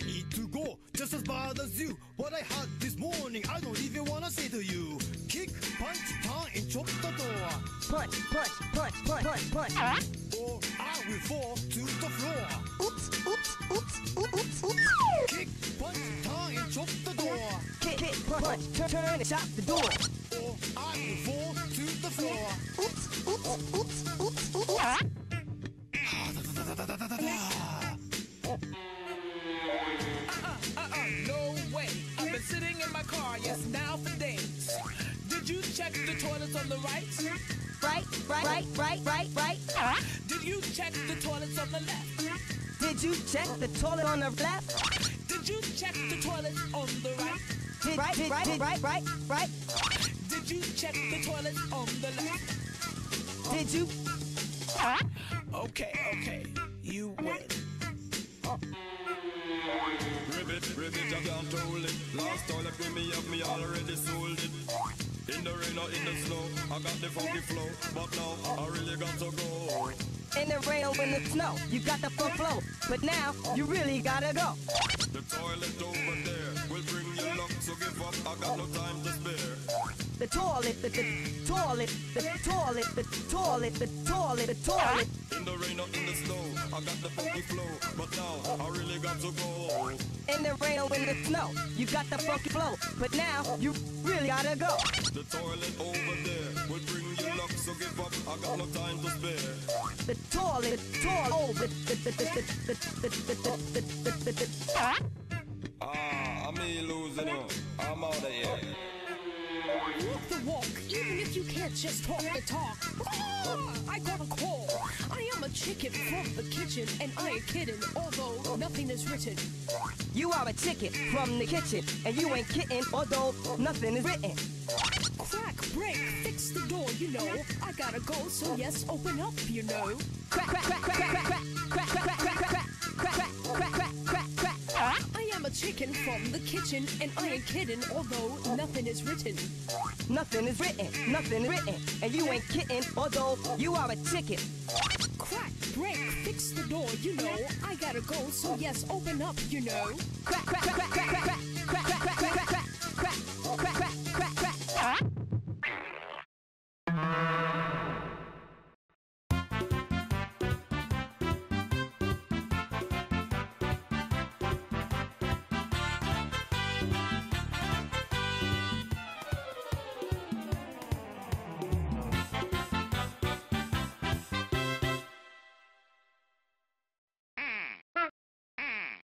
need to go just as bad as you. What I had this morning, I don't even wanna say to you. Kick, punch, turn, and chop the door. Punch, punch, punch, punch, punch, punch. Or I will fall to the floor. Oops, oops, oops, oops, oops, oops. Kick, punch, turn, and chop the door. Kick, kick, punch, punch, turn, turn and shot the door. Or I will fall to the floor. Oops, oops, oops, oops, oops. Uh-uh, car, yes, now for days. Did you check the toilets on the right? Right, right, right, right, right, right. Did you check the toilets on the left? Did you check the toilet on the left? Did you check the toilets on the right? Did right, did right, did right, right, right. Did you check the toilets on the left? Did you? Okay, okay, you win. Ribbit, ribbit, I can't hold it. Last toilet with me up, me already sold it. In the rain or in the snow, I got the funky flow, but now I really got to go. In the rain or in the snow, you got the funk flow. But now, you really gotta go. The toilet over there will bring you luck, so give up. I got no time to spare. The toilet, the, the toilet, the toilet, the toilet, the toilet, the toilet. In the rain or in the snow, I got the funky flow, but now I really got to go in the rain or in the snow. You got the funky flow, but now you really gotta go. The toilet over there will bring you luck, so give up. I got no time to spare. The toilet, toilet over. Ah, I'm losing. Him. I'm out of here. The walk you can't just talk the talk. Ah, I got a call. I am a chicken from the kitchen, and I ain't kidding, although nothing is written. You are a chicken from the kitchen, and you ain't kidding, although nothing is written. Crack, break, fix the door, you know. I gotta go, so yes, open up, you know. Crack, crack, crack, crack, crack, crack, crack, crack, crack, crack, crack, crack, crack, crack, crack, chicken from the kitchen, and I ain't kidding, although nothing is written. Nothing is written, nothing is written, and you ain't kidding, although you are a chicken. Crack, break, fix the door, you know. I gotta go, so yes, open up, you know. Crack, crack, crack, crack, crack, crack, crack, crack, crack, crack, crack.